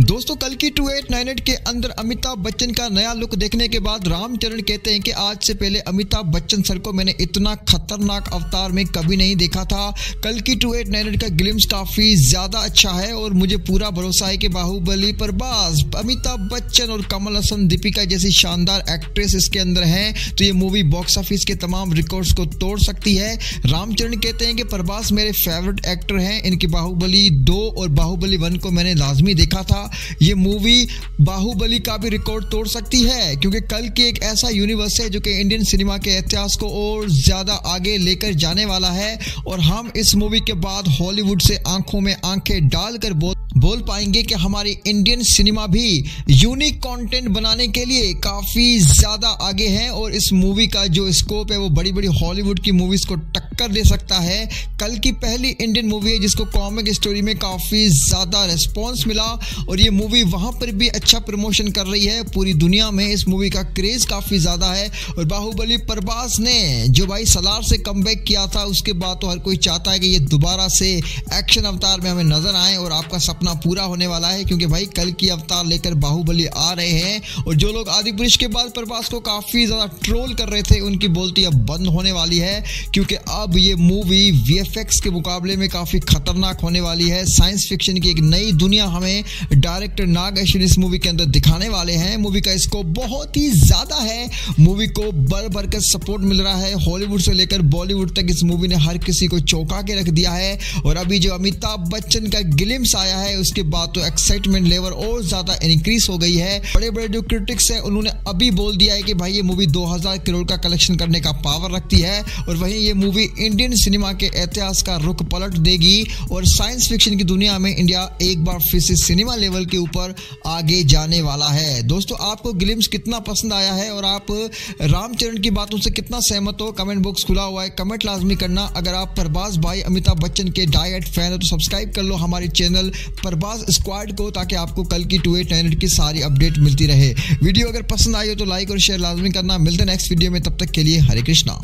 दोस्तों, कल की टू एट नाइन एट के अंदर अमिताभ बच्चन का नया लुक देखने के बाद रामचरण कहते हैं कि आज से पहले अमिताभ बच्चन सर को मैंने इतना खतरनाक अवतार में कभी नहीं देखा था। कल की टू एट नाइन एट का ग्लिम्स काफ़ी ज़्यादा अच्छा है और मुझे पूरा भरोसा है कि बाहुबली पर बाज, अमिताभ बच्चन और कमल हसन दीपिका जैसी शानदार एक्ट्रेस इसके अंदर है। तो ये मूवी बॉक्स ऑफ़िस के तमाम रिकॉर्ड्स को तोड़ सकती है। रामचरण कहते हैं कि प्रभास मेरे फेवरेट एक्टर हैं। इनकी बाहुबली दो और बाहुबली वन को मैंने लाजमी देखा था, ये मूवी बाहुबली का भी रिकॉर्ड तोड़ सकती है, क्योंकि कल की एक ऐसा यूनिवर्स है जो कि इंडियन सिनेमा के इतिहास को और ज़्यादा आगे लेकर जाने वाला है, और हम इस मूवी के बाद हॉलीवुड से आँखों में आँखें डालकर बोल बोल पाएँगे कि हमारी इंडियन सिनेमा भी यूनिक कंटेंट बनाने के लिए काफ़ी ज़्यादा आगे है और इस मूवी का जो स्कोप है, वो बड़ी बड़ी हॉलीवुड की मूवीज़ को टक्कर दे सकता है। कल की पहली इंडियन मूवी है, जिसको कॉमिक स्टोरी में काफ़ी ज़्यादा रिस्पॉन्स मिला और ये मूवी वहाँ पर भी अच्छा प्रमोशन कर रही है। पूरी दुनिया में इस मूवी का क्रेज काफ़ी ज़्यादा है और बाहुबली प्रभास ने जो भाई सलार से कम किया था, उसके बाद तो हर कोई चाहता है कि ये दोबारा से एक्शन अवतार में हमें नज़र आए और आपका सपना सपना पूरा होने वाला है, क्योंकि भाई कल की अवतार लेकर बाहुबली आ रहे हैं और जो लोग आदि पुरुष के बाद प्रभास को काफ़ी ज़्यादा ट्रोल कर रहे थे, उनकी बोलती अब बंद होने वाली है, क्योंकि अब ये मूवी वीएफएक्स के मुकाबले में काफ़ी खतरनाक होने वाली है। साइंस फिक्शन की एक नई दुनिया हमें डायरेक्टर नाग इस मूवी के अंदर दिखाने वाले हैं। मूवी का स्कोप बहुत ही ज़्यादा है। मूवी को बढ़ बढ़ कर सपोर्ट मिल रहा है। हॉलीवुड से लेकर बॉलीवुड तक इस मूवी ने हर किसी को चौंका के रख दिया है। और अभी जो अमिताभ बच्चन का ग्लिम्स आया है है, उसके बाद तो एक्साइटमेंट लेवल और ज़्यादा इंक्रीज हो गई है। बड़े बड़े जो क्रिटिक्स है, उन्होंने अभी बोल दिया है कि भाई ये मूवी 2000 करोड़ का कलेक्शन करने का पावर रखती है और वहीं ये मूवी इंडियन सिनेमा के इतिहास का रुख पलट देगी और साइंस फिक्शन की दुनिया में इंडिया एक बार फिर से सिनेमा लेवल के ऊपर आगे जाने वाला है। दोस्तों, आपको ग्लिम्स कितना पसंद आया है और आप रामचरण की बातों से कितना सहमत हो कमेंट बॉक्स खुला हुआ है। कमेंट लाजमी करना। अगर आप प्रभास भाई अमिताभ बच्चन के डायट फ़ैन हो तो सब्सक्राइब कर लो हमारे चैनल प्रभास स्क्वाड को ताकि आपको कल की टू एट नाइन की सारी अपडेट मिलती रहे। वीडियो अगर पसंद आई हो तो लाइक और शेयर लाजमी करना। मिलते नेक्स्ट वीडियो में। तब तक के लिए हरे कृष्णा।